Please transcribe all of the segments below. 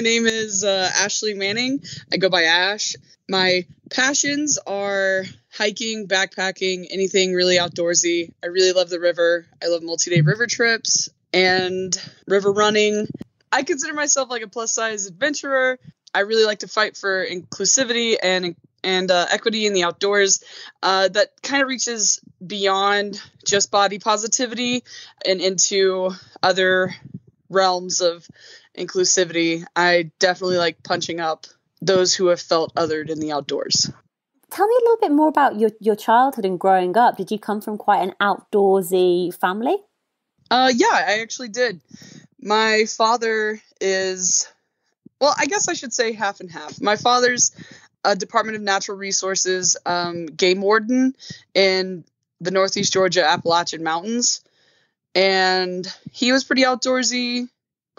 my name is uh, Ashley Manning. I go by Ash. My passions are hiking, backpacking, anything really outdoorsy. I really love the river. I love multi day river trips and river running. I consider myself like a plus size adventurer. I really like to fight for inclusivity and and uh, equity in the outdoors uh, that kind of reaches beyond just body positivity and into other realms of inclusivity. I definitely like punching up those who have felt othered in the outdoors. Tell me a little bit more about your, your childhood and growing up. Did you come from quite an outdoorsy family? Uh, yeah, I actually did. My father is, well, I guess I should say half and half. My father's a Department of Natural Resources um, game warden in the Northeast Georgia Appalachian Mountains. And he was pretty outdoorsy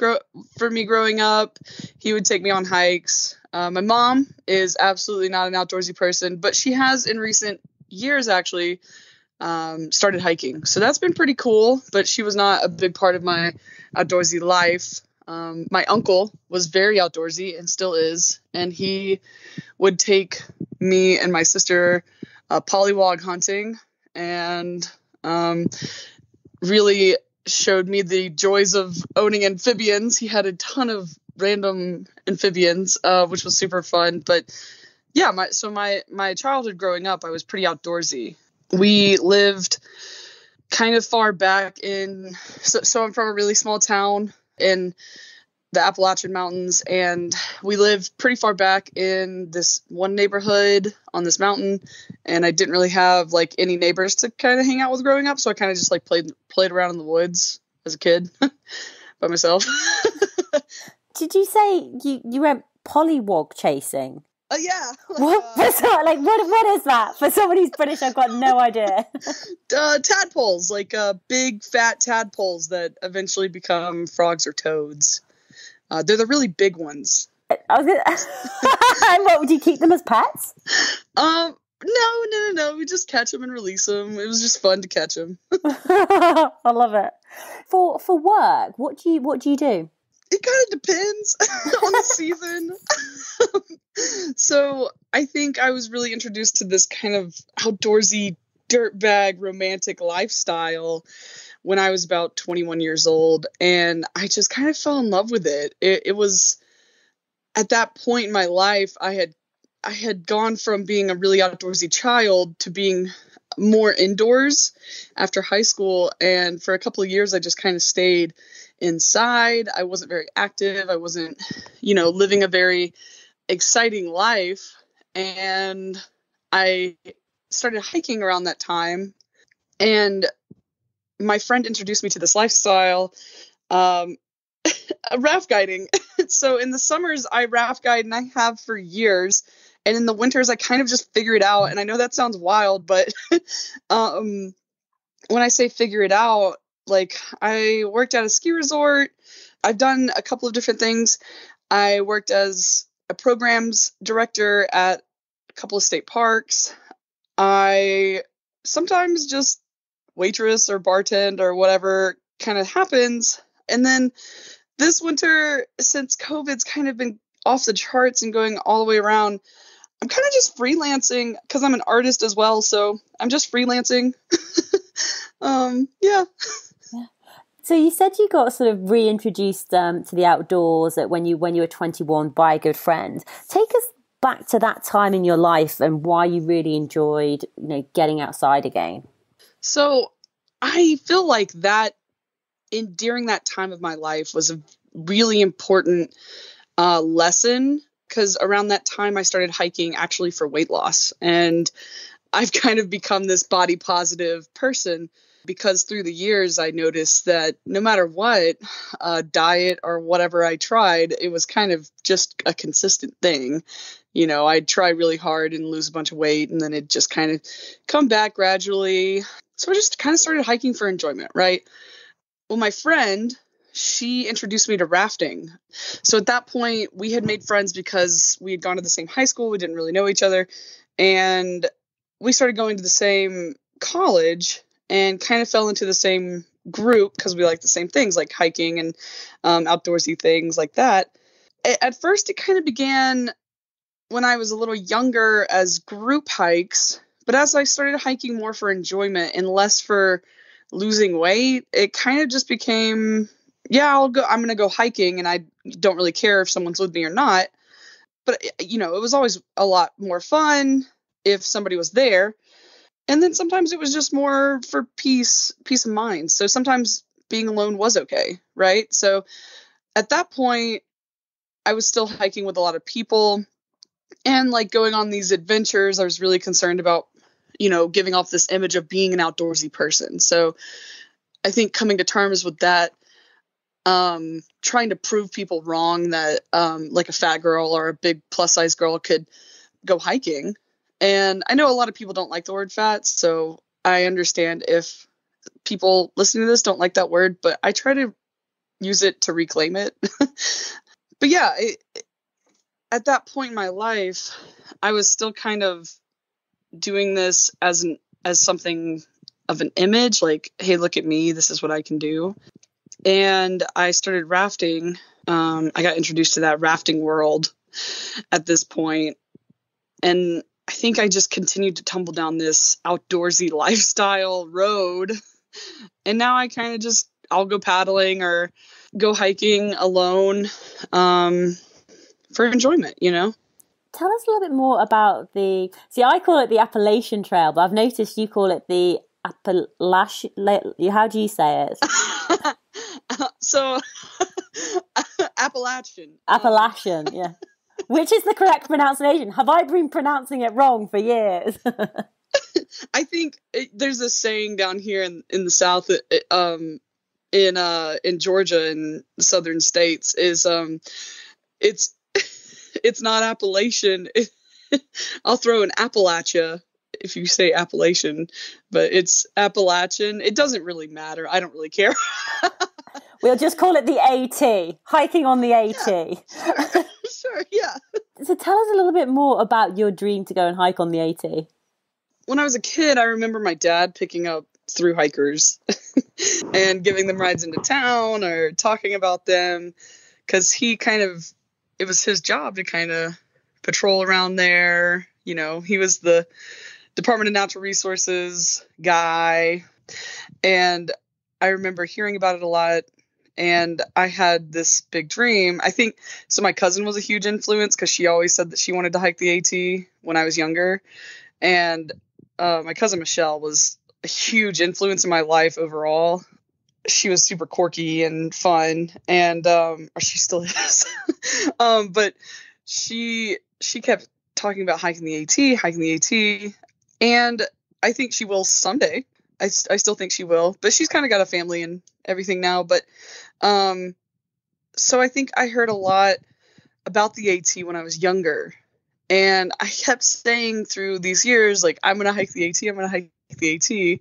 grow, for me growing up. He would take me on hikes. Uh, my mom is absolutely not an outdoorsy person, but she has in recent years actually um, started hiking. So that's been pretty cool, but she was not a big part of my outdoorsy life. Um, my uncle was very outdoorsy and still is, and he would take me and my sister uh, polywog hunting and um, really showed me the joys of owning amphibians. He had a ton of random amphibians, uh, which was super fun. But yeah, my so my my childhood growing up, I was pretty outdoorsy. We lived kind of far back in so, so I'm from a really small town in the Appalachian Mountains, and we lived pretty far back in this one neighborhood on this mountain. And I didn't really have like any neighbors to kind of hang out with growing up, so I kind of just like played played around in the woods as a kid by myself. Did you say you you went polywog chasing? Uh, yeah. Like, what? Uh, like what? What is that? For somebody who's British, I've got no idea. uh, tadpoles, like uh, big fat tadpoles that eventually become frogs or toads. Uh, they're the really big ones. I was gonna, what would you keep them as pets? Um, no, no, no, no. We just catch them and release them. It was just fun to catch them. I love it. For for work, what do you what do you do? It kind of depends on the season. so I think I was really introduced to this kind of outdoorsy dirtbag romantic lifestyle when I was about 21 years old, and I just kind of fell in love with it. It, it was at that point in my life I had I had gone from being a really outdoorsy child to being more indoors after high school and for a couple of years I just kind of stayed inside. I wasn't very active. I wasn't, you know, living a very exciting life and I started hiking around that time and my friend introduced me to this lifestyle um, raft guiding. so in the summers, I raft guide and I have for years. And in the winters, I kind of just figure it out. And I know that sounds wild, but um, when I say figure it out, like I worked at a ski resort. I've done a couple of different things. I worked as a programs director at a couple of state parks. I sometimes just waitress or bartend or whatever kind of happens. And then this winter, since COVID's kind of been off the charts and going all the way around, I'm kind of just freelancing because I'm an artist as well. So I'm just freelancing. um, yeah. yeah. So you said you got sort of reintroduced um, to the outdoors at when you when you were 21 by a good friend. Take us back to that time in your life and why you really enjoyed, you know, getting outside again. So I feel like that in during that time of my life was a really important uh, lesson because around that time I started hiking actually for weight loss. And I've kind of become this body positive person because through the years I noticed that no matter what uh, diet or whatever I tried, it was kind of just a consistent thing. You know, I'd try really hard and lose a bunch of weight, and then it just kind of come back gradually. So I just kind of started hiking for enjoyment, right? Well, my friend, she introduced me to rafting. So at that point, we had made friends because we had gone to the same high school. We didn't really know each other. And we started going to the same college and kind of fell into the same group because we like the same things like hiking and um, outdoorsy things like that. at first it kind of began when I was a little younger as group hikes, but as I started hiking more for enjoyment and less for losing weight, it kind of just became, yeah, I'll go, I'm going to go hiking and I don't really care if someone's with me or not. But, you know, it was always a lot more fun if somebody was there. And then sometimes it was just more for peace, peace of mind. So sometimes being alone was okay, right? So at that point, I was still hiking with a lot of people and like going on these adventures. I was really concerned about you know, giving off this image of being an outdoorsy person. So I think coming to terms with that, um, trying to prove people wrong that um, like a fat girl or a big plus size girl could go hiking. And I know a lot of people don't like the word fat, so I understand if people listening to this don't like that word, but I try to use it to reclaim it. but yeah, it, at that point in my life, I was still kind of doing this as an as something of an image like hey look at me this is what i can do. And i started rafting um, i got introduced to that rafting world at this point. And i think i just continued to tumble down this outdoorsy lifestyle road. And now i kind of just i'll go paddling or go hiking alone um, for enjoyment you know tell us a little bit more about the. See, I call it the Appalachian Trail, but I've noticed you call it the Appalachian. How do you say it? so, Appalachian. Appalachian, yeah. Which is the correct pronunciation? Have I been pronouncing it wrong for years? I think it, there's a saying down here in in the South, um, in uh in Georgia in the southern states is um, it's it's not Appalachian. I'll throw an Appalachia if you say Appalachian, but it's Appalachian. It doesn't really matter. I don't really care. we'll just call it the AT, hiking on the AT. Yeah, sure. sure, yeah. So tell us a little bit more about your dream to go and hike on the AT. When I was a kid, I remember my dad picking up through hikers and giving them rides into town or talking about them because he kind of it was his job to kind of patrol around there. You know, he was the Department of Natural Resources guy. And I remember hearing about it a lot. And I had this big dream. I think so. My cousin was a huge influence because she always said that she wanted to hike the AT when I was younger. And uh, my cousin Michelle was a huge influence in my life overall she was super quirky and fun and um or she still is. Um but she she kept talking about hiking the AT hiking the AT and I think she will someday. I, I still think she will but she's kind of got a family and everything now but um so I think I heard a lot about the AT when I was younger and I kept saying through these years like I'm going to hike the AT I'm going to hike the AT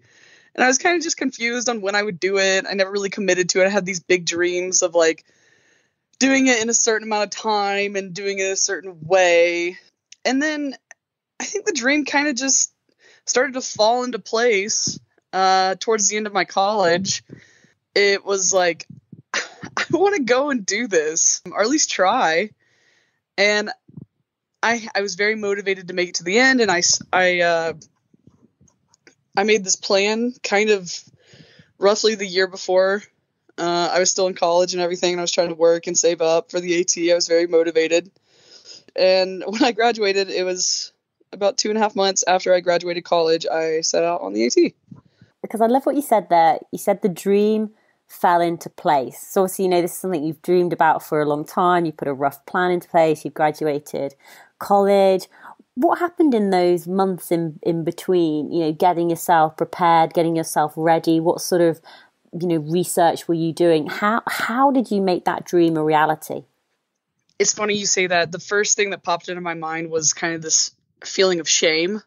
and I was kind of just confused on when I would do it. I never really committed to it. I had these big dreams of like doing it in a certain amount of time and doing it a certain way. And then I think the dream kind of just started to fall into place uh, towards the end of my college. It was like, I want to go and do this, or at least try. And I, I was very motivated to make it to the end, and I, I uh, I made this plan kind of roughly the year before uh, I was still in college and everything, and I was trying to work and save up for the AT. I was very motivated. And when I graduated, it was about two and a half months after I graduated college, I set out on the AT. Because I love what you said there. You said the dream fell into place. So, obviously, you know, this is something you've dreamed about for a long time. You put a rough plan into place, you've graduated college what happened in those months in in between? You know, getting yourself prepared, getting yourself ready. What sort of you know research were you doing? How how did you make that dream a reality? It's funny you say that. The first thing that popped into my mind was kind of this feeling of shame,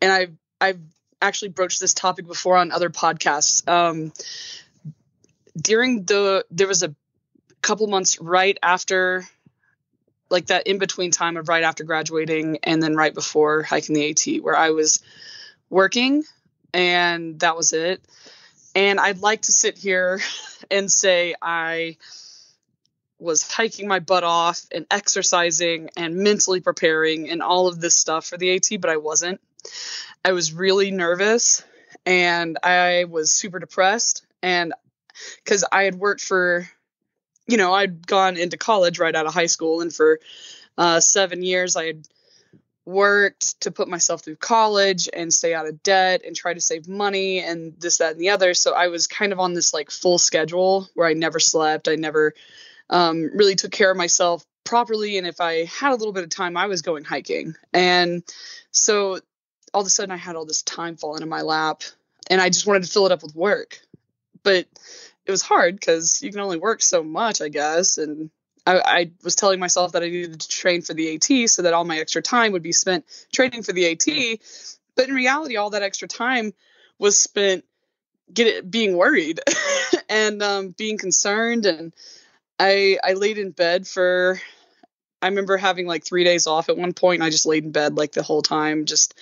and I've I've actually broached this topic before on other podcasts. Um, during the there was a couple months right after like that in between time of right after graduating and then right before hiking the AT, where I was working and that was it. And I'd like to sit here and say I was hiking my butt off and exercising and mentally preparing and all of this stuff for the AT, but I wasn't. I was really nervous and I was super depressed. And because I had worked for, you know, I'd gone into college right out of high school, and for uh, seven years I had worked to put myself through college and stay out of debt and try to save money and this that and the other. So i was kind of on this like full schedule where i never slept. I never um, really took care of myself properly. And if i had a little bit of time i was going hiking. And so all of a sudden i had all this time fall into my lap and i just wanted to fill it up with work. But it was hard because you can only work so much i guess and I, I, was telling myself that I needed to train for the AT so that all my extra time would be spent training for the AT. But in reality, all that extra time was spent get being worried and um, being concerned. And I I laid in bed for. I remember having like three days off at one point, and I just laid in bed like the whole time, just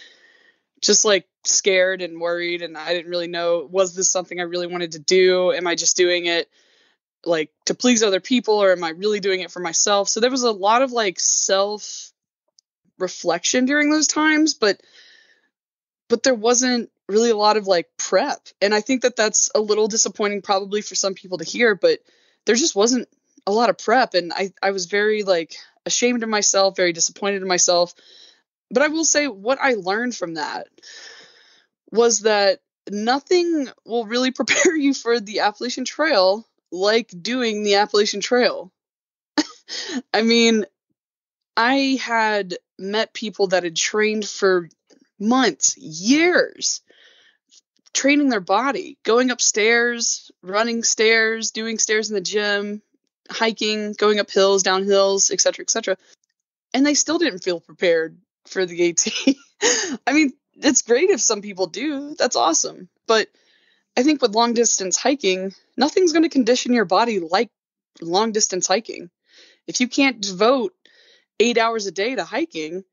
just like scared and worried. And I didn't really know was this something I really wanted to do? Am I just doing it? like to please other people or am I really doing it for myself? So there was a lot of like self reflection during those times, but but there wasn't really a lot of like prep. And I think that that's a little disappointing probably for some people to hear, but there just wasn't a lot of prep and I I was very like ashamed of myself, very disappointed in myself. But I will say what I learned from that was that nothing will really prepare you for the Appalachian Trail like doing the Appalachian Trail. I mean, I had met people that had trained for months, years, training their body, going upstairs, running stairs, doing stairs in the gym, hiking, going up hills, down hills, etc., etc. And they still didn't feel prepared for the AT. I mean, it's great if some people do. That's awesome. But I think with long distance hiking, nothing's going to condition your body like long distance hiking. If you can't devote eight hours a day to hiking,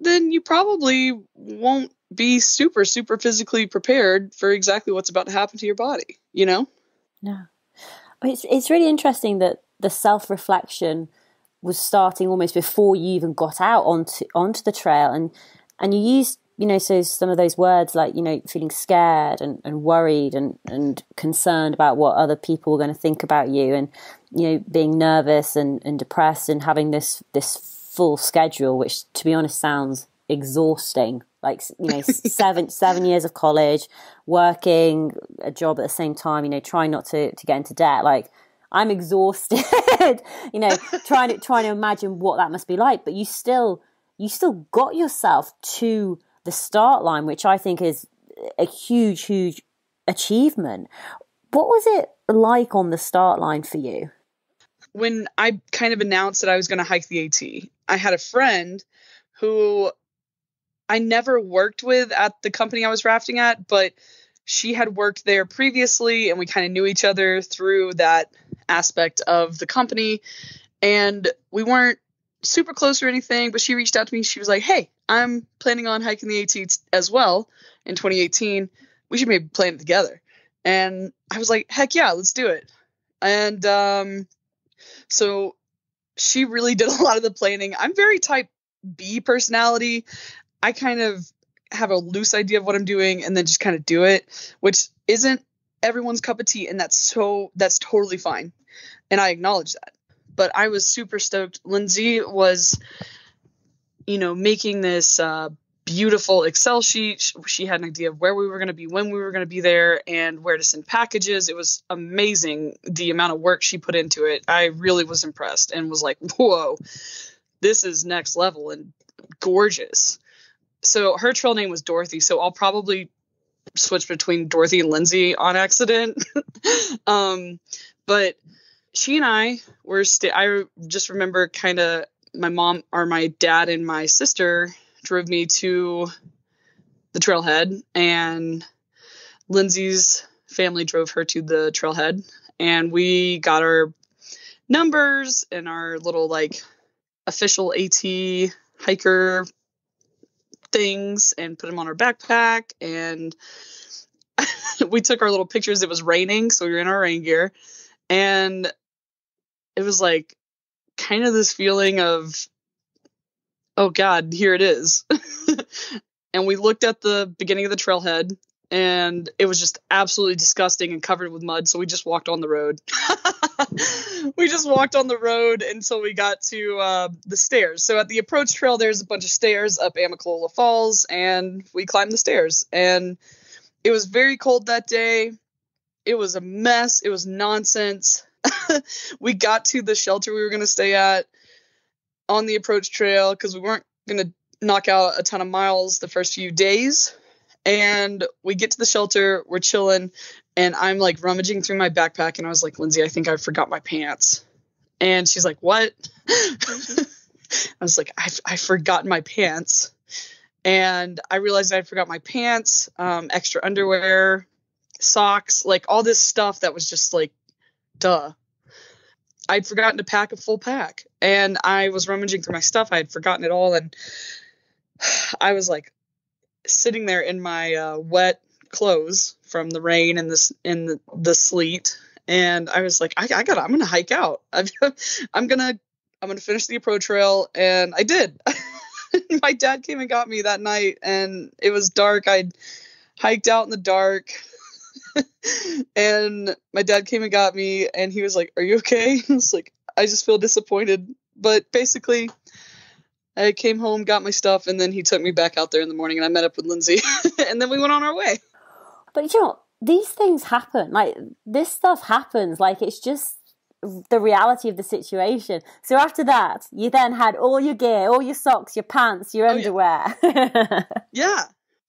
then you probably won't be super, super physically prepared for exactly what's about to happen to your body, you know? Yeah. It's, it's really interesting that the self reflection was starting almost before you even got out onto onto the trail and and you used you know, so some of those words like, you know, feeling scared and, and worried and, and concerned about what other people were going to think about you and, you know, being nervous and, and depressed and having this, this full schedule, which to be honest sounds exhausting. Like, you know, seven, seven years of college, working a job at the same time, you know, trying not to, to get into debt. Like, I'm exhausted, you know, trying to, trying to imagine what that must be like, but you still, you still got yourself to the start line, which I think is a huge, huge achievement. What was it like on the start line for you? When I kind of announced that I was going to hike the AT, I had a friend who I never worked with at the company I was rafting at, but she had worked there previously and we kind of knew each other through that aspect of the company. And we weren't super close or anything, but she reached out to me. She was like, Hey, I'm planning on hiking the AT as well in 2018. We should maybe plan it together. And I was like, heck yeah, let's do it. And um, so she really did a lot of the planning. I'm very type B personality. I kind of have a loose idea of what I'm doing and then just kind of do it, which isn't everyone's cup of tea. And that's so, that's totally fine. And I acknowledge that. But I was super stoked. Lindsay was you know, making this uh, beautiful Excel sheet. She had an idea of where we were going to be, when we were going to be there, and where to send packages. It was amazing the amount of work she put into it. I really was impressed and was like, whoa, this is next level and gorgeous. So her trail name was Dorothy. So I'll probably switch between Dorothy and Lindsay on accident. um, but she and I were, st- I just remember kind of my mom or my dad and my sister drove me to the trailhead and Lindsay's family drove her to the trailhead and we got our numbers and our little like official AT hiker things and put them on our backpack and we took our little pictures it was raining so we were in our rain gear and it was like kind of this feeling of, oh God, here it is. and we looked at the beginning of the trailhead and it was just absolutely disgusting and covered with mud. So we just walked on the road. we just walked on the road until we got to uh, the stairs. So at the approach trail, there's a bunch of stairs up Amicalola Falls, and we climbed the stairs. And it was very cold that day. It was a mess. It was nonsense. we got to the shelter we were going to stay at on the approach trail because we weren't going to knock out a ton of miles the first few days and we get to the shelter, we're chilling, and I'm like rummaging through my backpack, and I was like, Lindsay, I think I forgot my pants. And she's like, What? I was like, I've, I've forgotten my pants. And I realized I forgot my pants, um, extra underwear, socks, like all this stuff that was just like, duh. I'd forgotten to pack a full pack. And I was rummaging through my stuff. I had forgotten it all. And I was like, sitting there in my uh, wet clothes from the rain and this in the, the sleet. And i was like i, I gotta i'm gonna hike out. I'm, I'm gonna i'm gonna finish the approach trail and i did. My dad came and got me that night and it was dark. I hiked out in the dark. And my dad came and got me and he was like are you okay? I was like i just feel disappointed. But basically I came home, got my stuff, and then he took me back out there in the morning, and I met up with Lindsay, and then we went on our way. But you know, these things happen. Like this stuff happens. Like it's just the reality of the situation. So after that, you then had all your gear, all your socks, your pants, your underwear. Oh, yeah. yeah.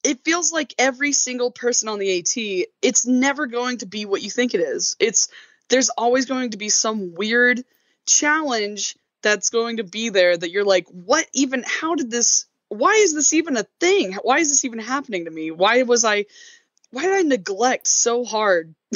It feels like every single person on the AT, it's never going to be what you think it is. It's there's always going to be some weird challenge that's going to be there that you're like, what even, how did this, why is this even a thing? Why is this even happening to me? Why was I, why did I neglect so hard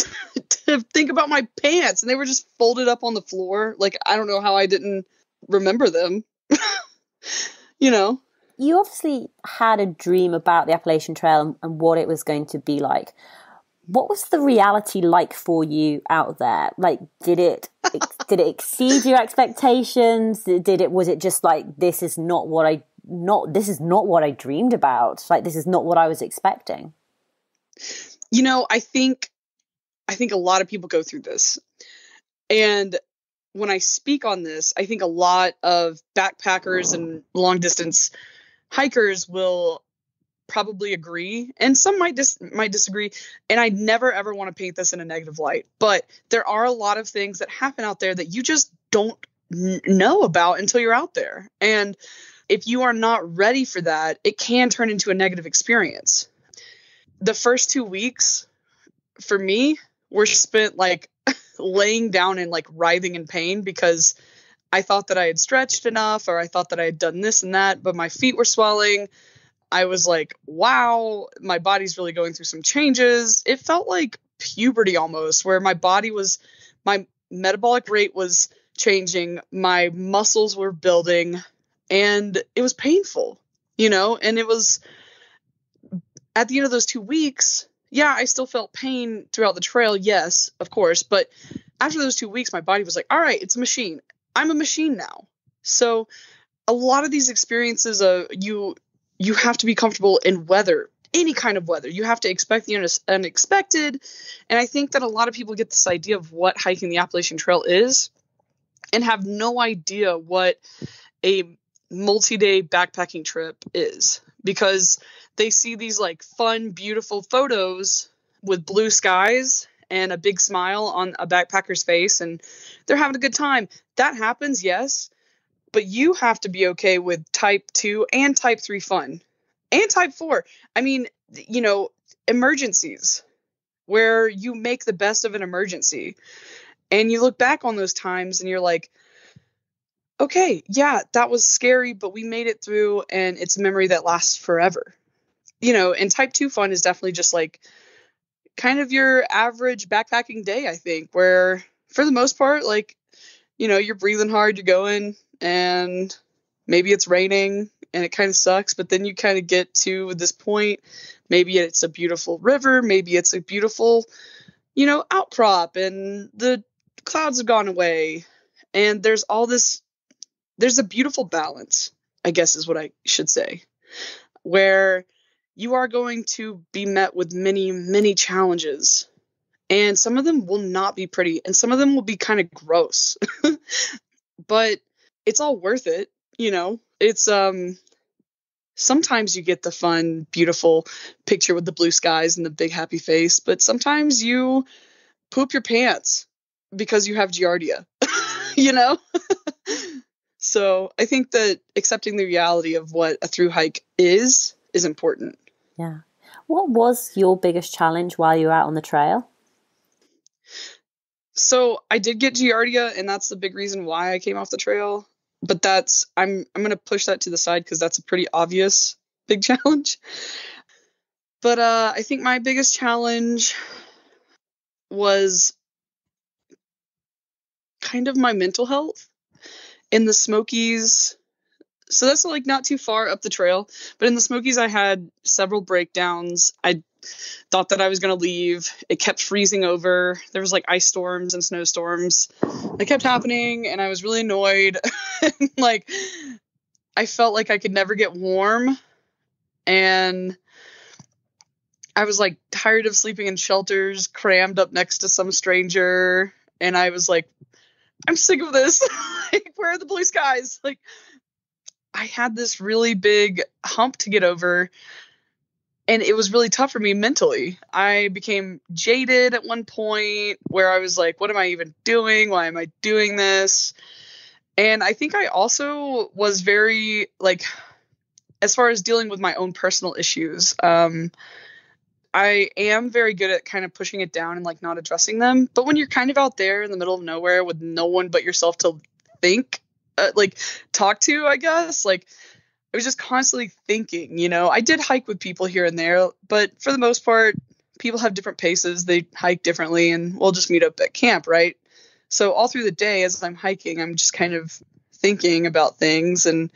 to think about my pants? And they were just folded up on the floor. Like, I don't know how I didn't remember them. you know? You obviously had a dream about the Appalachian Trail and, what it was going to be like what was the reality like for you out there like did it did it exceed your expectations did it was it just like this is not what i not this is not what i dreamed about like this is not what i was expecting you know i think i think a lot of people go through this. And when i speak on this i think a lot of backpackers and long distance hikers will probably agree and some might dis- might disagree and I never ever want to paint this in a negative light but there are a lot of things that happen out there that you just don't n- know about until you're out there and if you are not ready for that it can turn into a negative experience the first 2 weeks for me were spent like laying down and like writhing in pain because I thought that I had stretched enough or I thought that I had done this and that but my feet were swelling I was like, wow, my body's really going through some changes. It felt like puberty almost, where my body was, my metabolic rate was changing, my muscles were building, and it was painful, you know? And it was at the end of those two weeks, yeah, I still felt pain throughout the trail, yes, of course. But after those two weeks, my body was like, all right, it's a machine. I'm a machine now. So a lot of these experiences, uh, you you have to be comfortable in weather any kind of weather you have to expect the unexpected and i think that a lot of people get this idea of what hiking the appalachian trail is and have no idea what a multi-day backpacking trip is because they see these like fun beautiful photos with blue skies and a big smile on a backpacker's face and they're having a good time. That happens yes but you have to be okay with type 2 and type 3 fun and type 4 i mean you know emergencies where you make the best of an emergency and you look back on those times and you're like okay yeah that was scary but we made it through and it's a memory that lasts forever. You know and type 2 fun is definitely just like kind of your average backpacking day i think where for the most part like you know you're breathing hard you're going and maybe it's raining and it kind of sucks but then you kind of get to this point maybe it's a beautiful river maybe it's a beautiful you know outcrop and the clouds have gone away And there's all this, there's a beautiful balance, I guess is what I should say, where you are going to be met with many, many challenges. And some of them will not be pretty, and some of them will be kind of gross. but it's all worth it, you know? It's, um, sometimes you get the fun, beautiful picture with the blue skies and the big happy face, but sometimes you poop your pants because you have giardia, you know? so I think that accepting the reality of what a through hike is is important. Yeah. What was your biggest challenge while you were out on the trail? So I did get giardia, and that's the big reason why I came off the trail but that's I'm I'm gonna push that to the side because that's a pretty obvious big challenge. But uh, I think my biggest challenge was kind of my mental health in the Smokies. So that's like not too far up the trail, but in the Smokies I had several breakdowns. I thought that I was going to leave. It kept freezing over. There was like ice storms and snowstorms. It kept happening and I was really annoyed. like I felt like I could never get warm and I was like tired of sleeping in shelters, crammed up next to some stranger and I was like I'm sick of this. like where are the blue skies? Like I had this really big hump to get over and it was really tough for me mentally. I became jaded at one point where I was like, what am I even doing? Why am I doing this? And I think I also was very, like, as far as dealing with my own personal issues, um, I am very good at kind of pushing it down and like not addressing them. But when you're kind of out there in the middle of nowhere with no one but yourself to think, uh, like, talk to, I guess, like, I was just constantly thinking, you know, I did hike with people here and there, but for the most part, people have different paces. They hike differently, and we'll just meet up at camp, right? So all through the day, as I'm hiking, I'm just kind of thinking about things. And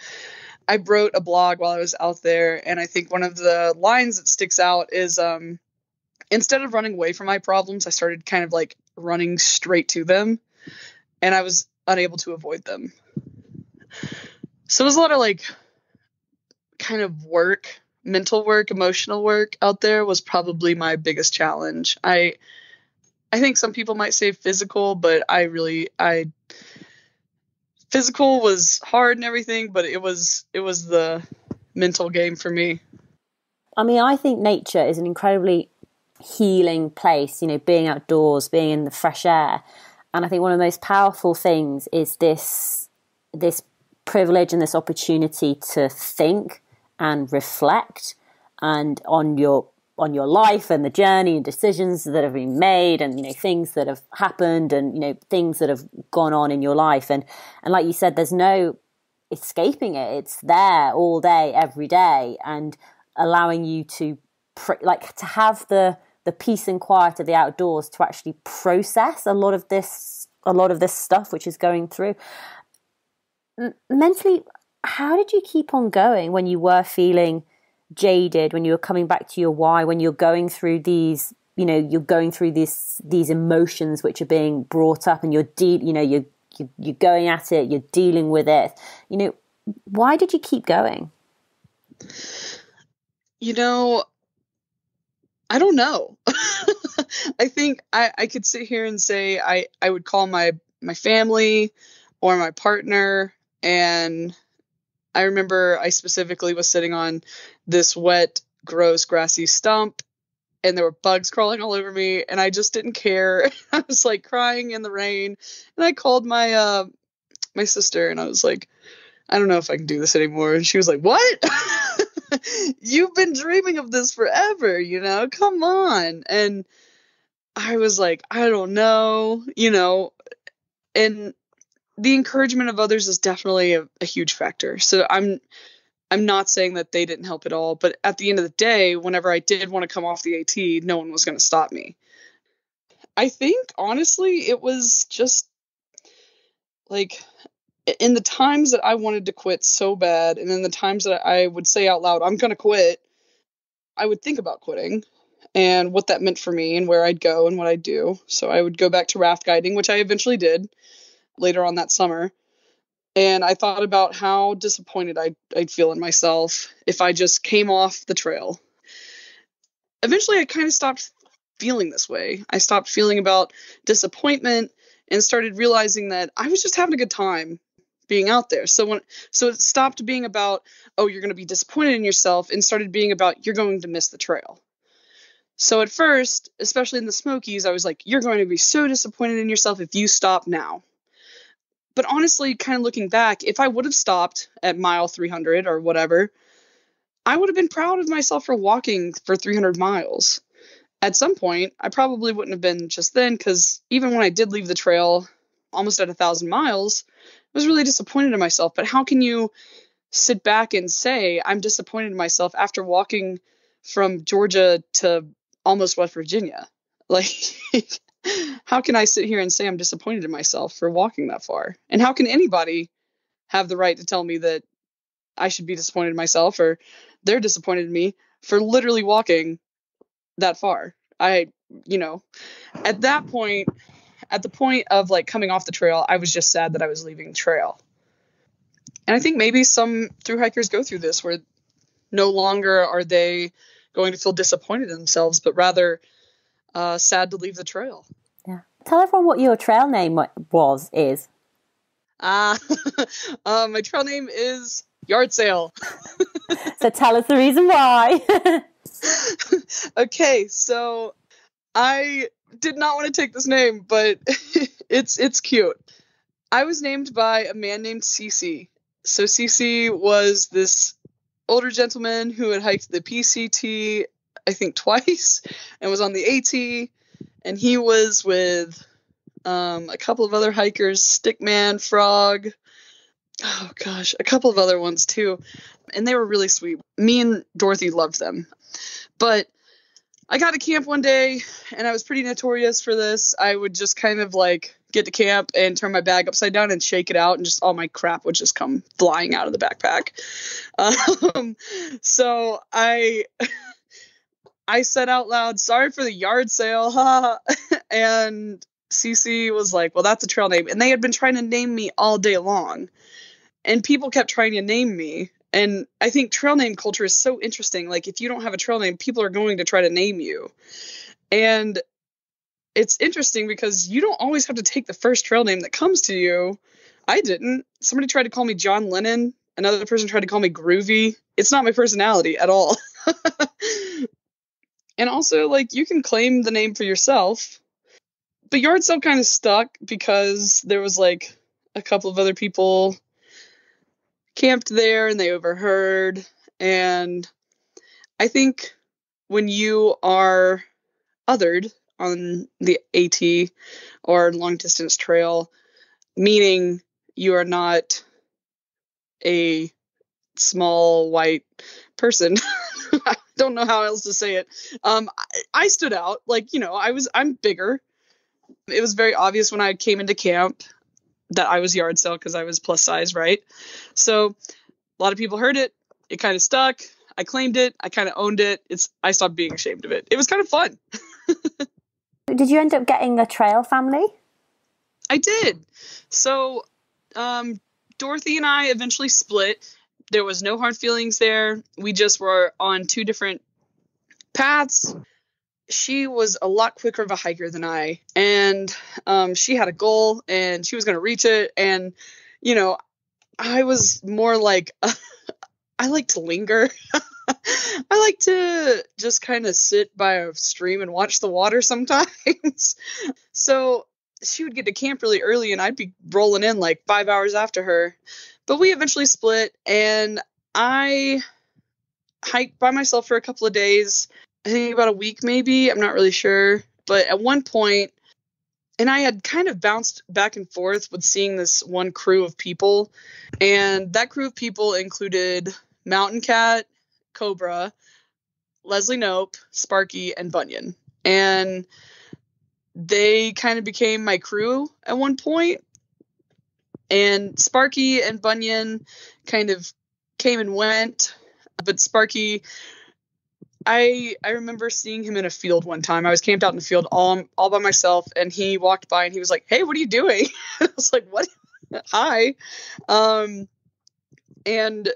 I wrote a blog while I was out there, and I think one of the lines that sticks out is um, instead of running away from my problems, I started kind of like running straight to them, and I was unable to avoid them. So was a lot of like kind of work, mental work, emotional work out there was probably my biggest challenge. I I think some people might say physical, but I really I physical was hard and everything, but it was it was the mental game for me. I mean, I think nature is an incredibly healing place, you know, being outdoors, being in the fresh air. And I think one of the most powerful things is this this privilege and this opportunity to think and reflect and on your on your life and the journey and decisions that have been made and you know things that have happened and you know things that have gone on in your life. And and like you said there's no escaping it. It's there all day every day and allowing you to like to have the the peace and quiet of the outdoors to actually process a lot of this a lot of this stuff which is going through. M- mentally how did you keep on going when you were feeling jaded, when you were coming back to your why, when you're going through these, you know, you're going through these these emotions which are being brought up, and you're de- you know, you're you're going at it, you're dealing with it. You know, why did you keep going? You know, I don't know. I think I, I could sit here and say I, I would call my my family or my partner and I remember I specifically was sitting on this wet, gross, grassy stump and there were bugs crawling all over me and I just didn't care. I was like crying in the rain and I called my uh my sister and I was like I don't know if I can do this anymore and she was like, "What? You've been dreaming of this forever, you know? Come on." And I was like, "I don't know, you know." And the encouragement of others is definitely a, a huge factor. So I'm I'm not saying that they didn't help at all, but at the end of the day, whenever I did want to come off the AT, no one was going to stop me. I think honestly, it was just like in the times that I wanted to quit so bad, and in the times that I would say out loud, I'm going to quit, I would think about quitting and what that meant for me and where I'd go and what I'd do. So I would go back to raft guiding, which I eventually did later on that summer. And I thought about how disappointed I'd, I'd feel in myself if I just came off the trail. Eventually, I kind of stopped feeling this way. I stopped feeling about disappointment and started realizing that I was just having a good time being out there. So when so it stopped being about oh you're going to be disappointed in yourself and started being about you're going to miss the trail. So at first, especially in the Smokies, I was like you're going to be so disappointed in yourself if you stop now. But honestly, kind of looking back, if I would have stopped at mile 300 or whatever, I would have been proud of myself for walking for 300 miles. At some point, I probably wouldn't have been just then because even when I did leave the trail almost at a thousand miles, I was really disappointed in myself. But how can you sit back and say, I'm disappointed in myself after walking from Georgia to almost West Virginia? Like, how can I sit here and say I'm disappointed in myself for walking that far? And how can anybody have the right to tell me that I should be disappointed in myself or they're disappointed in me for literally walking that far? I, you know, at that point, at the point of like coming off the trail, I was just sad that I was leaving trail. And I think maybe some through hikers go through this where no longer are they going to feel disappointed in themselves, but rather uh, sad to leave the trail. Yeah. Tell everyone what your trail name was, is. Ah, uh, my trail name is Yard Sale. so tell us the reason why. okay, so I did not want to take this name, but it's it's cute. I was named by a man named CC. So CC was this older gentleman who had hiked the PCT, I think twice, and was on the AT, and he was with um, a couple of other hikers, Stickman, Frog, oh gosh, a couple of other ones too, and they were really sweet. Me and Dorothy loved them, but I got to camp one day and I was pretty notorious for this. I would just kind of like get to camp and turn my bag upside down and shake it out and just all my crap would just come flying out of the backpack. Um, so I I said out loud, "Sorry for the yard sale." and CC was like, "Well, that's a trail name." And they had been trying to name me all day long. And people kept trying to name me and I think trail name culture is so interesting. Like, if you don't have a trail name, people are going to try to name you. And it's interesting because you don't always have to take the first trail name that comes to you. I didn't. Somebody tried to call me John Lennon. Another person tried to call me Groovy. It's not my personality at all. and also, like, you can claim the name for yourself. But Yard Sale kind of stuck because there was like a couple of other people camped there and they overheard. And I think when you are othered on the AT or long distance trail, meaning you are not a small white person. Don't know how else to say it. Um, I, I stood out. Like, you know, I was, I'm bigger. It was very obvious when I came into camp that I was yard sale because I was plus size, right? So a lot of people heard it. It kind of stuck. I claimed it. I kind of owned it. It's I stopped being ashamed of it. It was kind of fun. did you end up getting a trail family? I did. So um, Dorothy and I eventually split. There was no hard feelings there. We just were on two different paths she was a lot quicker of a hiker than I, and um, she had a goal and she was going to reach it. And you know, I was more like, I like to linger. I like to just kind of sit by a stream and watch the water sometimes. so she would get to camp really early, and I'd be rolling in like five hours after her. But we eventually split, and I hiked by myself for a couple of days I think about a week maybe. I'm not really sure. But at one point, and I had kind of bounced back and forth with seeing this one crew of people. And that crew of people included Mountain Cat, Cobra, Leslie Knope, Sparky, and Bunyan. And they kind of became my crew at one point. And Sparky and Bunyan kind of came and went, but Sparky I I remember seeing him in a field one time. I was camped out in the field all all by myself, and he walked by and he was like, "Hey, what are you doing?" I was like, "What? Hi." Um, and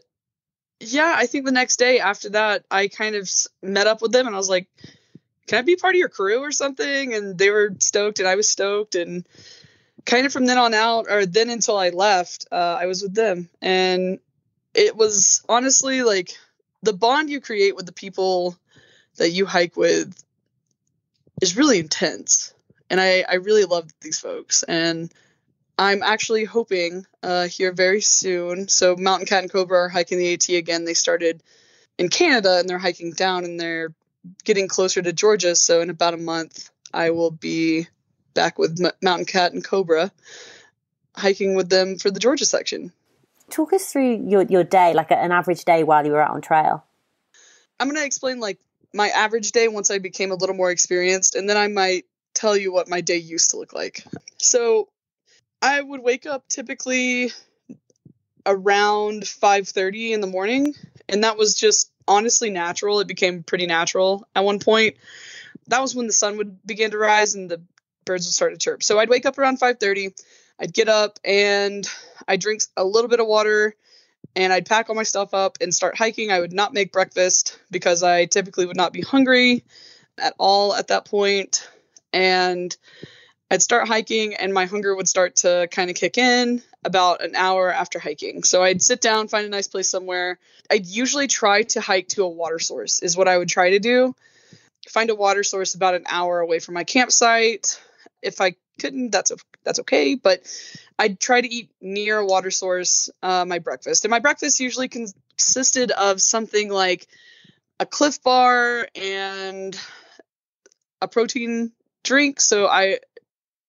yeah, I think the next day after that, I kind of met up with them, and I was like, "Can I be part of your crew or something?" And they were stoked, and I was stoked, and kind of from then on out, or then until I left, uh, I was with them, and it was honestly like the bond you create with the people that you hike with is really intense. And I, I really love these folks. And I'm actually hoping uh, here very soon. So Mountain Cat and Cobra are hiking the AT again. They started in Canada and they're hiking down and they're getting closer to Georgia. So in about a month, I will be back with M- Mountain Cat and Cobra hiking with them for the Georgia section. Talk us through your, your day, like an average day while you were out on trail. I'm going to explain like my average day once I became a little more experienced, and then I might tell you what my day used to look like. So I would wake up typically around 5:30 in the morning, and that was just honestly natural. It became pretty natural at one point. That was when the sun would begin to rise and the birds would start to chirp. So I'd wake up around 5:30. I'd get up and I'd drink a little bit of water and I'd pack all my stuff up and start hiking. I would not make breakfast because I typically would not be hungry at all at that point. And I'd start hiking and my hunger would start to kind of kick in about an hour after hiking. So I'd sit down, find a nice place somewhere. I'd usually try to hike to a water source, is what I would try to do. Find a water source about an hour away from my campsite. If I couldn't, that's that's okay. But I try to eat near a water source uh, my breakfast, and my breakfast usually consisted of something like a Clif Bar and a protein drink. So I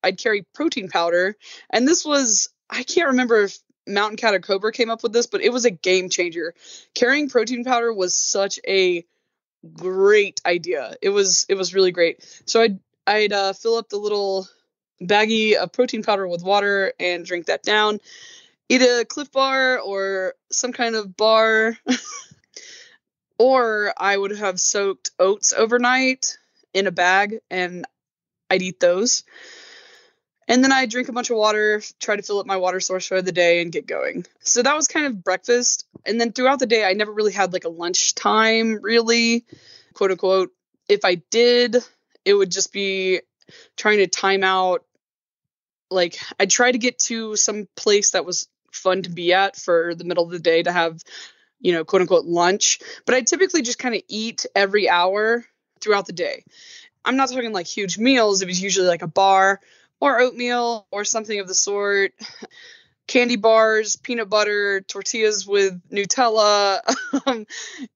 I'd carry protein powder, and this was I can't remember if Mountain Cat or Cobra came up with this, but it was a game changer. Carrying protein powder was such a great idea. It was it was really great. So I'd I'd uh, fill up the little baggie of protein powder with water and drink that down. Eat a Clif Bar or some kind of bar. or I would have soaked oats overnight in a bag and I'd eat those. And then I'd drink a bunch of water, try to fill up my water source for the day and get going. So that was kind of breakfast. And then throughout the day, I never really had like a lunch time, really, quote unquote. If I did, it would just be trying to time out like I'd try to get to some place that was fun to be at for the middle of the day to have, you know, quote unquote lunch. But I typically just kind of eat every hour throughout the day. I'm not talking like huge meals. It was usually like a bar or oatmeal or something of the sort. Candy bars, peanut butter, tortillas with Nutella, um,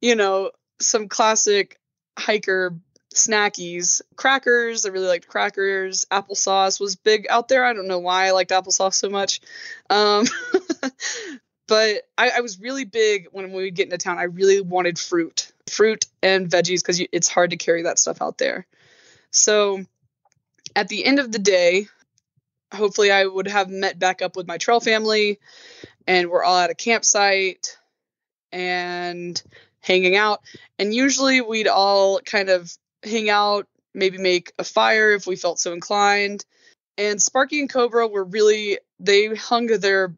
you know, some classic hiker snackies. Crackers, I really liked crackers. Applesauce was big out there. I don't know why I liked applesauce so much. Um, but I, I, was really big when we would get into town. I really wanted fruit, fruit and veggies because it's hard to carry that stuff out there. So at the end of the day, hopefully I would have met back up with my trail family and we're all at a campsite and hanging out. And usually we'd all kind of hang out, maybe make a fire if we felt so inclined. And Sparky and Cobra were really, they hung their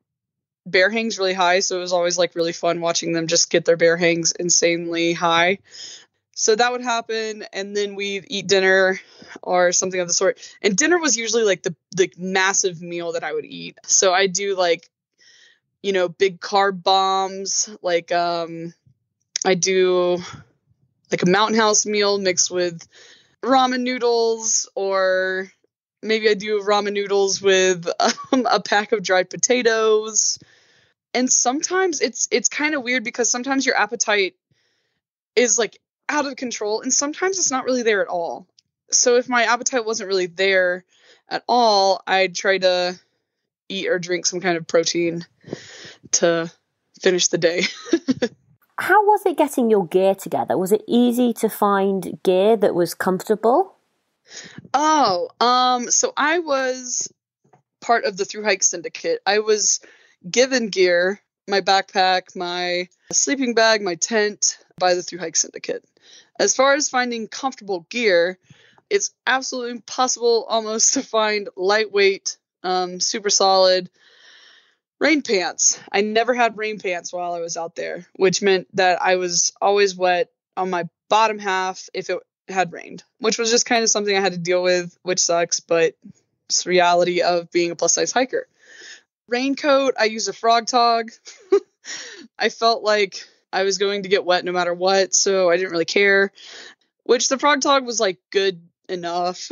bear hangs really high. So it was always like really fun watching them just get their bear hangs insanely high. So that would happen. And then we'd eat dinner or something of the sort. And dinner was usually like the, the massive meal that I would eat. So I do like, you know, big carb bombs. Like, um, I do like a mountain house meal mixed with ramen noodles or maybe I do ramen noodles with um, a pack of dried potatoes. And sometimes it's it's kind of weird because sometimes your appetite is like out of control and sometimes it's not really there at all. So if my appetite wasn't really there at all, I'd try to eat or drink some kind of protein to finish the day. How was it getting your gear together? Was it easy to find gear that was comfortable? Oh, um, so I was part of the Thru Hike Syndicate. I was given gear, my backpack, my sleeping bag, my tent by the Thru Hike Syndicate. As far as finding comfortable gear, it's absolutely impossible almost to find lightweight, um, super solid rain pants. I never had rain pants while I was out there, which meant that I was always wet on my bottom half if it had rained, which was just kind of something I had to deal with, which sucks, but it's reality of being a plus size hiker. Raincoat, I use a frog tog. I felt like I was going to get wet no matter what, so I didn't really care. Which the frog tog was like good enough.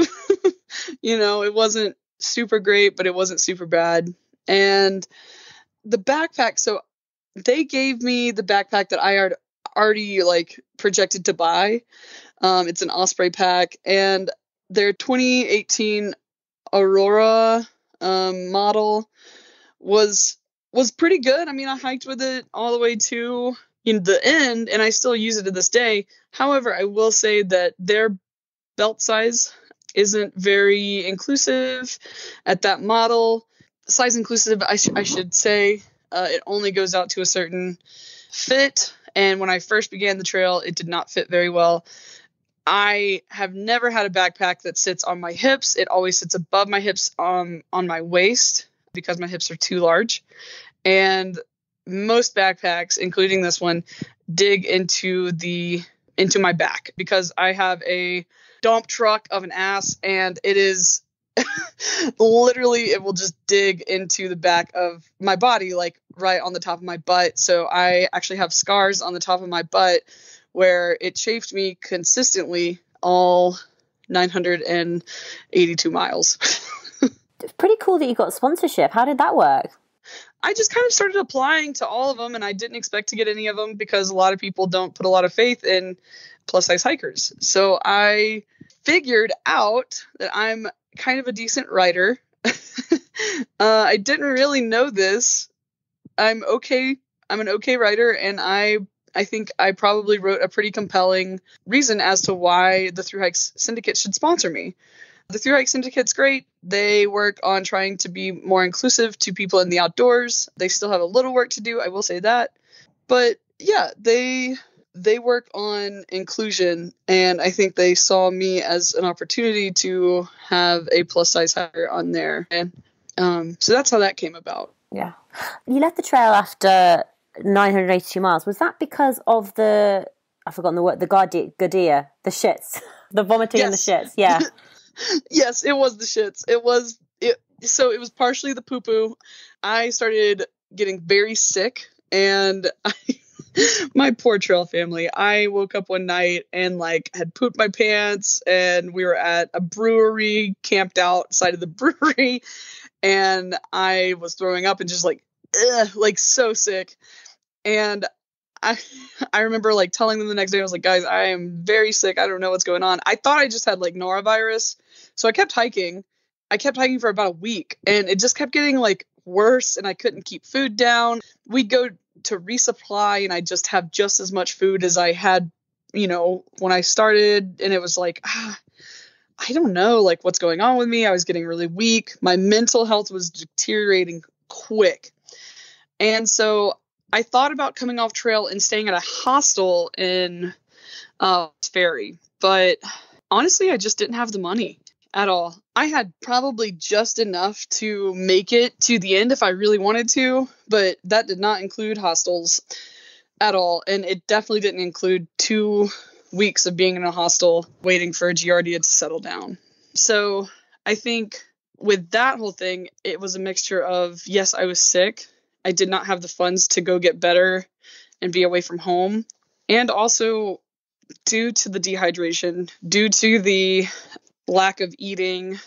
you know, it wasn't super great, but it wasn't super bad. And the backpack, so they gave me the backpack that I had already like projected to buy. Um, it's an Osprey pack, and their 2018 Aurora um, model was was pretty good. I mean, I hiked with it all the way to know, the end, and I still use it to this day. However, I will say that their belt size isn't very inclusive at that model. Size inclusive, I, sh- I should say. Uh, it only goes out to a certain fit, and when I first began the trail, it did not fit very well. I have never had a backpack that sits on my hips. It always sits above my hips on um, on my waist because my hips are too large. And most backpacks, including this one, dig into the into my back because I have a dump truck of an ass and it is literally it will just dig into the back of my body like right on the top of my butt so i actually have scars on the top of my butt where it chafed me consistently all 982 miles. it's pretty cool that you got sponsorship. How did that work? I just kind of started applying to all of them, and I didn't expect to get any of them because a lot of people don't put a lot of faith in plus size hikers. So I figured out that I'm kind of a decent writer. uh, I didn't really know this. I'm okay. I'm an okay writer, and I I think I probably wrote a pretty compelling reason as to why the Thru Hikes Syndicate should sponsor me. The Thru Hike Syndicate's great. They work on trying to be more inclusive to people in the outdoors. They still have a little work to do, I will say that. But yeah, they they work on inclusion and I think they saw me as an opportunity to have a plus size hire on there. And um, so that's how that came about. Yeah. You left the trail after 982 miles. Was that because of the, I've forgotten the word, the Giardia, the shits, the vomiting yes. and the shits? Yeah. yes, it was the shits. It was, it, so it was partially the poo poo. I started getting very sick and I, my poor trail family. I woke up one night and like had pooped my pants and we were at a brewery camped outside of the brewery and I was throwing up and just like like so sick. And I I remember like telling them the next day, I was like, guys, I am very sick. I don't know what's going on. I thought I just had like norovirus. So I kept hiking. I kept hiking for about a week and it just kept getting like worse and I couldn't keep food down. We'd go to resupply and I just have just as much food as I had, you know, when I started. And it was like, ah, I don't know, like what's going on with me. I was getting really weak. My mental health was deteriorating quick. And so I thought about coming off trail and staying at a hostel in uh, Ferry, but honestly, I just didn't have the money at all. I had probably just enough to make it to the end if I really wanted to, but that did not include hostels at all. And it definitely didn't include two weeks of being in a hostel waiting for a Giardia to settle down. So I think with that whole thing, it was a mixture of yes, I was sick, I did not have the funds to go get better and be away from home. And also, due to the dehydration, due to the lack of eating,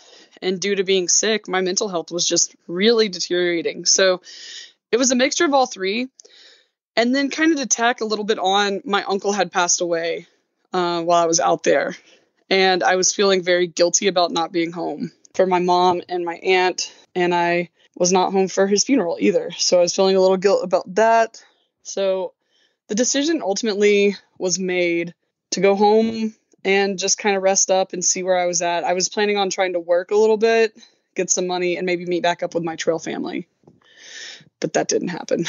and due to being sick, my mental health was just really deteriorating. So it was a mixture of all three. And then, kind of to tack a little bit on, my uncle had passed away uh, while I was out there. And I was feeling very guilty about not being home for my mom and my aunt. And I was not home for his funeral either. So I was feeling a little guilt about that. So the decision ultimately was made to go home and just kind of rest up and see where I was at. I was planning on trying to work a little bit, get some money, and maybe meet back up with my trail family. But that didn't happen.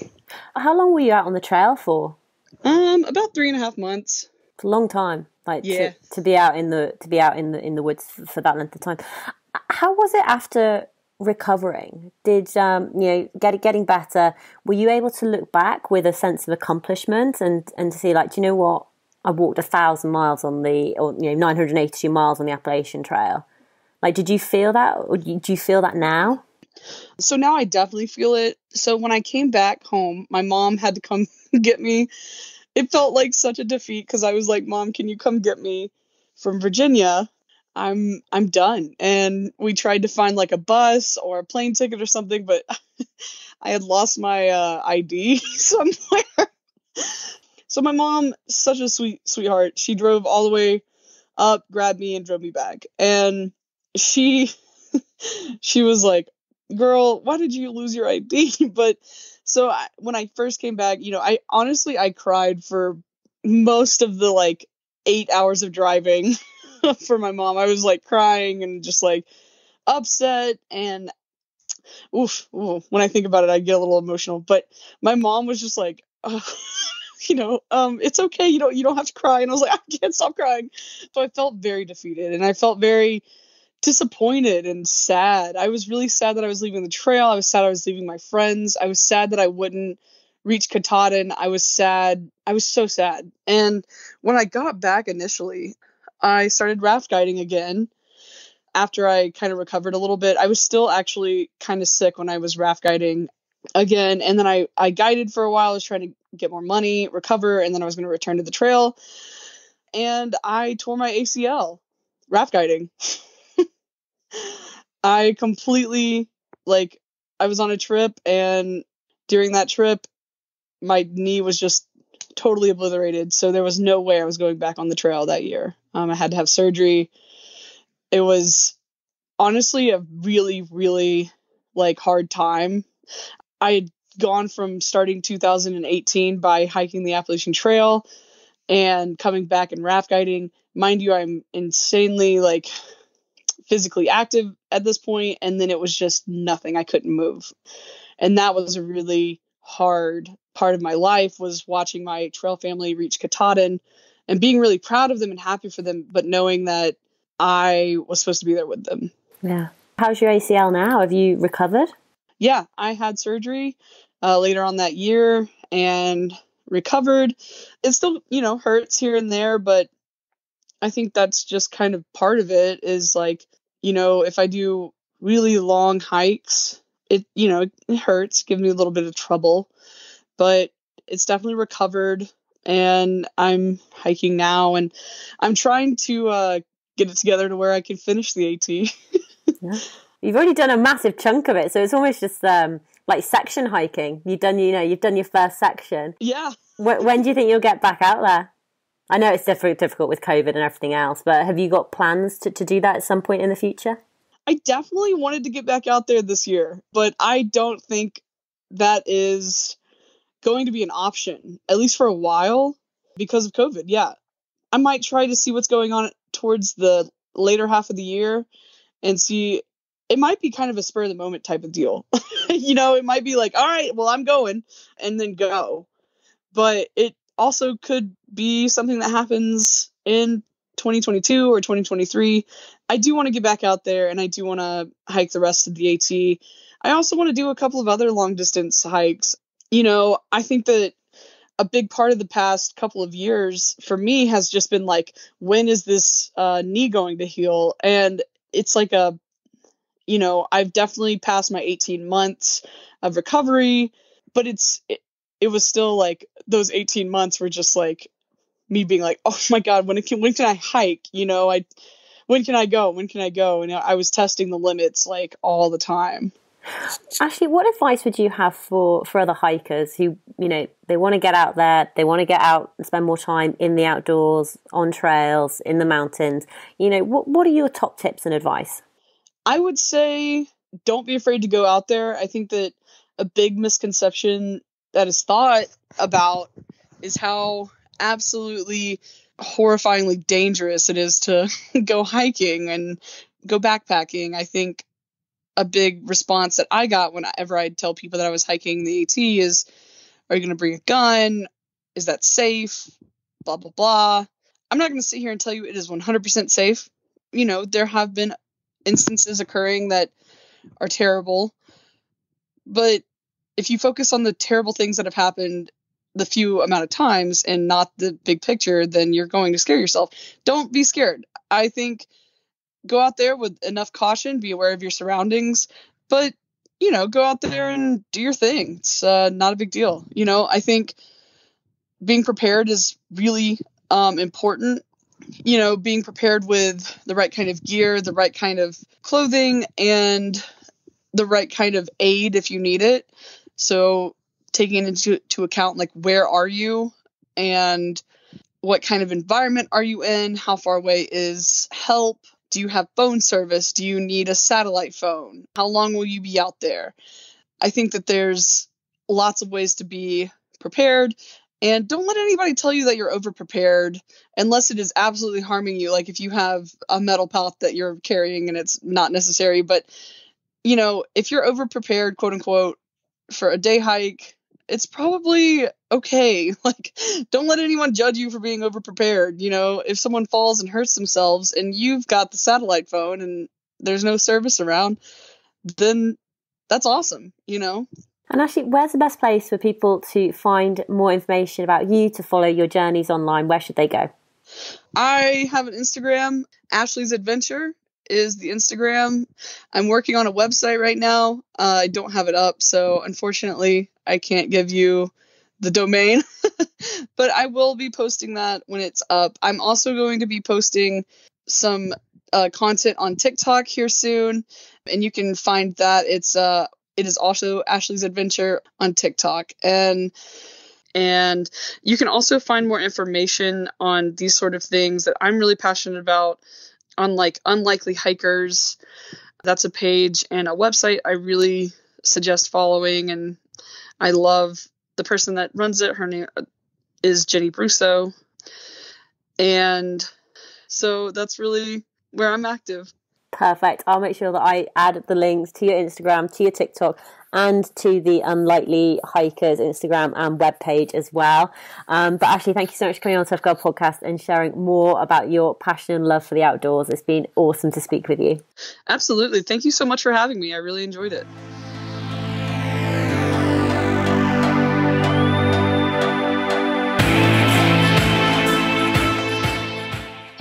How long were you out on the trail for? Um, about three and a half months. It's a long time, like Yeah. to, to be out in the to be out in the in the woods for, for that length of time. How was it after recovering? Did um, you know get, getting better? Were you able to look back with a sense of accomplishment and and to see like, do you know what? I walked a thousand miles on the, or you know, nine hundred eighty-two miles on the Appalachian Trail. Like, did you feel that? Or do you, feel that now? So now I definitely feel it. So when I came back home, my mom had to come get me. It felt like such a defeat because I was like, "Mom, can you come get me from Virginia? I'm I'm done." And we tried to find like a bus or a plane ticket or something, but I had lost my uh, ID somewhere. So my mom, such a sweet sweetheart, she drove all the way up, grabbed me, and drove me back. And she she was like, "Girl, why did you lose your ID?" but so I, when I first came back, you know, I honestly I cried for most of the like 8 hours of driving for my mom. I was like crying and just like upset and oof, oof, when I think about it I get a little emotional, but my mom was just like oh, you know, um, it's okay. You don't you don't have to cry. And I was like, I can't stop crying. So I felt very defeated, and I felt very disappointed and sad. I was really sad that I was leaving the trail. I was sad I was leaving my friends. I was sad that I wouldn't reach Katahdin. I was sad. I was so sad. And when I got back initially, I started raft guiding again. After I kind of recovered a little bit, I was still actually kind of sick when I was raft guiding again. And then I, I guided for a while. I was trying to get more money, recover, and then I was going to return to the trail. And I tore my ACL raft guiding. I completely like I was on a trip and during that trip my knee was just totally obliterated. So there was no way I was going back on the trail that year. Um, I had to have surgery. It was honestly a really, really like hard time. I had gone from starting 2018 by hiking the Appalachian Trail and coming back and raft guiding. Mind you, I'm insanely like physically active at this point and then it was just nothing. I couldn't move. And that was a really hard part of my life was watching my trail family reach katahdin and being really proud of them and happy for them but knowing that i was supposed to be there with them. Yeah. How's your acl now? Have you recovered yeah i had surgery uh, later on that year and recovered it still you know hurts here and there but I think that's just kind of part of it is like, you know, if I do really long hikes, it, you know, it hurts, gives me a little bit of trouble, but it's definitely recovered and I'm hiking now and I'm trying to uh, get it together to where I can finish the AT. yeah. You've already done a massive chunk of it, so it's almost just um, like section hiking. You've done, you know, you've done your first section. Yeah. When, when do you think you'll get back out there? I know it's difficult, difficult with COVID and everything else, but have you got plans to, to do that at some point in the future? I definitely wanted to get back out there this year, but I don't think that is going to be an option, at least for a while, because of COVID. Yeah. I might try to see what's going on towards the later half of the year and see. It might be kind of a spur of the moment type of deal. you know, it might be like, all right, well, I'm going and then go. But it also could be something that happens in 2022 or 2023. I do want to get back out there and I do want to hike the rest of the AT. I also want to do a couple of other long distance hikes. You know, I think that a big part of the past couple of years for me has just been like, when is this uh, knee going to heal? And it's like a, you know, I've definitely passed my 18 months of recovery, but it's, it, it was still like those 18 months were just like me being like, oh my god, when can when can I hike? You know, I when can I go? When can I go? And I was testing the limits like all the time. Ashley, what advice would you have for for other hikers who you know they want to get out there, they want to get out and spend more time in the outdoors, on trails, in the mountains? You know, what what are your top tips and advice? I would say don't be afraid to go out there. I think that a big misconception that is thought about is how absolutely horrifyingly dangerous it is to go hiking and go backpacking. I think a big response that I got whenever I'd tell people that I was hiking the AT is, Are you going to bring a gun? Is that safe? Blah, blah, blah. I'm not going to sit here and tell you it is 100% safe. You know, there have been instances occurring that are terrible. But if you focus on the terrible things that have happened the few amount of times and not the big picture, then you're going to scare yourself. Don't be scared. I think go out there with enough caution, be aware of your surroundings, but you know, go out there and do your thing. It's uh, not a big deal. You know, I think being prepared is really um, important. You know, being prepared with the right kind of gear, the right kind of clothing, and the right kind of aid if you need it. So taking into to account like where are you and what kind of environment are you in? How far away is help? Do you have phone service? Do you need a satellite phone? How long will you be out there? I think that there's lots of ways to be prepared. And don't let anybody tell you that you're overprepared unless it is absolutely harming you. Like if you have a metal path that you're carrying and it's not necessary. But, you know, if you're overprepared, quote unquote, for a day hike, it's probably okay. Like, don't let anyone judge you for being overprepared. You know, if someone falls and hurts themselves and you've got the satellite phone and there's no service around, then that's awesome, you know? And actually, where's the best place for people to find more information about you, to follow your journeys online? Where should they go? I have an Instagram, Ashley's Adventure is the Instagram. I'm working on a website right now. Uh, I don't have it up, so unfortunately, I can't give you the domain, but I will be posting that when it's up. I'm also going to be posting some uh, content on TikTok here soon, and you can find that it's uh it is also Ashley's Adventure on TikTok and and you can also find more information on these sort of things that I'm really passionate about on like unlikely hikers. That's a page and a website I really suggest following and I love the person that runs it. Her name uh, is Jenny Bruso. And so that's really where I'm active. Perfect. I'll make sure that I add the links to your Instagram, to your TikTok, and to the Unlikely Hikers Instagram and web page as well. Um, but Ashley, thank you so much for coming on Tough Girl Podcast and sharing more about your passion and love for the outdoors. It's been awesome to speak with you. Absolutely. Thank you so much for having me. I really enjoyed it.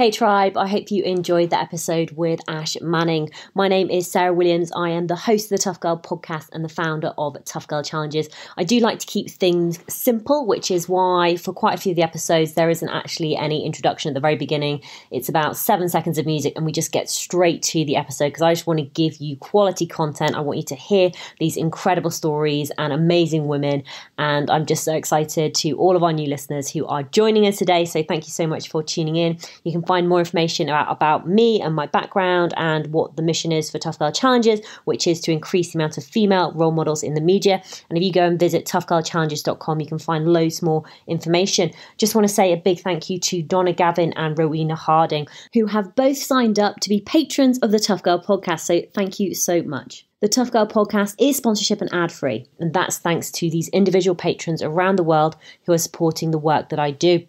Hey Tribe, I hope you enjoyed the episode with Ash Manning. My name is Sarah Williams. I am the host of the Tough Girl podcast and the founder of Tough Girl Challenges. I do like to keep things simple, which is why for quite a few of the episodes there isn't actually any introduction at the very beginning. It's about seven seconds of music and we just get straight to the episode because I just want to give you quality content. I want you to hear these incredible stories and amazing women. And I'm just so excited to all of our new listeners who are joining us today. So thank you so much for tuning in. You can find more information about, about me and my background and what the mission is for Tough Girl Challenges, which is to increase the amount of female role models in the media. And if you go and visit toughgirlchallenges.com, you can find loads more information. Just want to say a big thank you to Donna Gavin and Rowena Harding, who have both signed up to be patrons of the Tough Girl podcast. So thank you so much. The Tough Girl podcast is sponsorship and ad free, and that's thanks to these individual patrons around the world who are supporting the work that I do.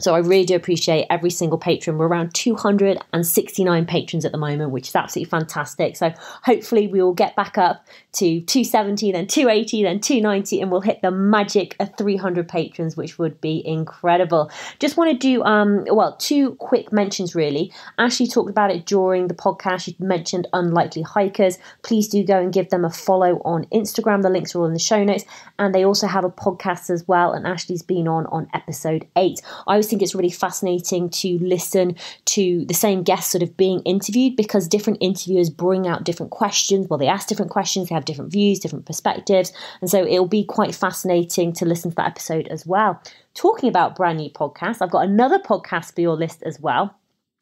So I really do appreciate every single patron. We're around 269 patrons at the moment, which is absolutely fantastic. So hopefully we will get back up to 270, then 280, then 290, and we'll hit the magic of 300 patrons, which would be incredible. Just want to do, um, well, two quick mentions really. Ashley talked about it during the podcast. She mentioned Unlikely Hikers. Please do go and give them a follow on Instagram. The links are all in the show notes. And they also have a podcast as well. And Ashley's been on on episode eight. I always think it's really fascinating to listen to the same guests sort of being interviewed because different interviewers bring out different questions. Well, they ask different questions, they have different views, different perspectives. And so it'll be quite fascinating to listen to that episode as well. Talking about brand new podcasts, I've got another podcast for your list as well.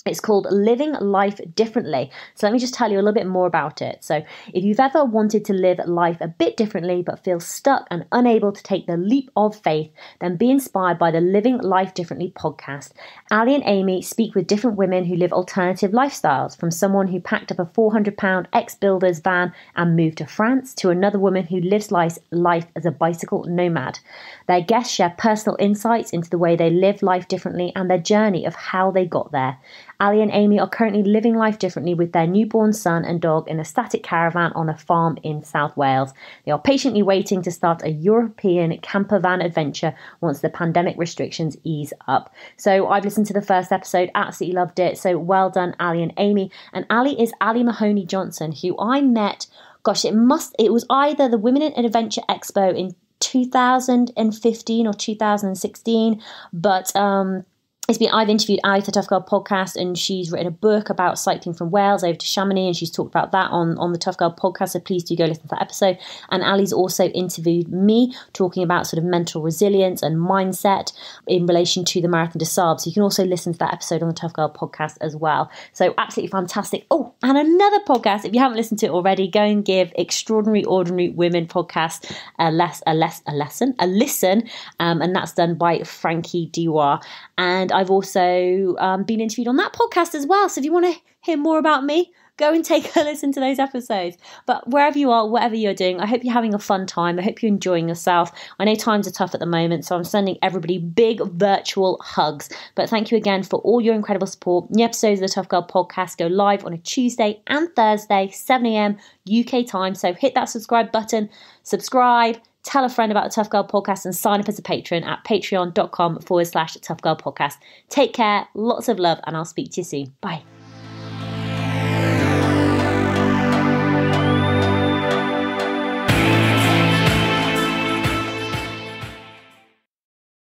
It's called Living Life Differently. So let me just tell you a little bit more about it. So, if you've ever wanted to live life a bit differently but feel stuck and unable to take the leap of faith, then be inspired by the Living Life Differently podcast. Ali and Amy speak with different women who live alternative lifestyles, from someone who packed up a 400 pound ex builder's van and moved to France to another woman who lives life as a bicycle nomad. Their guests share personal insights into the way they live life differently and their journey of how they got there. Ali and Amy are currently living life differently with their newborn son and dog in a static caravan on a farm in South Wales. They are patiently waiting to start a European camper van adventure once the pandemic restrictions ease up. So I've listened to the first episode, absolutely loved it. So well done, Ali and Amy. And Ali is Ali Mahoney Johnson, who I met. Gosh, it must. It was either the Women in Adventure Expo in 2015 or 2016, but um, it's been I've interviewed Ali the Tough Girl podcast and she's written a book about cycling from Wales over to Chamonix and she's talked about that on, on the Tough Girl podcast so please do go listen to that episode. And Ali's also interviewed me talking about sort of mental resilience and mindset in relation to the Marathon des Sables so you can also listen to that episode on the Tough Girl podcast as well. So absolutely fantastic. Oh and another podcast if you haven't listened to it already go and give Extraordinary Ordinary Women podcast a less a less a lesson a listen um, and that's done by Frankie Duar and I've also um, been interviewed on that podcast as well. So if you want to hear more about me, go and take a listen to those episodes. But wherever you are, whatever you're doing, I hope you're having a fun time. I hope you're enjoying yourself. I know times are tough at the moment, so I'm sending everybody big virtual hugs. But thank you again for all your incredible support. New episodes of the Tough Girl podcast go live on a Tuesday and Thursday, 7 a.m. UK time. So hit that subscribe button, subscribe tell a friend about the Tough Girl podcast and sign up as a patron at patreon.com forward slash Tough Girl podcast. Take care, lots of love, and I'll speak to you soon. Bye.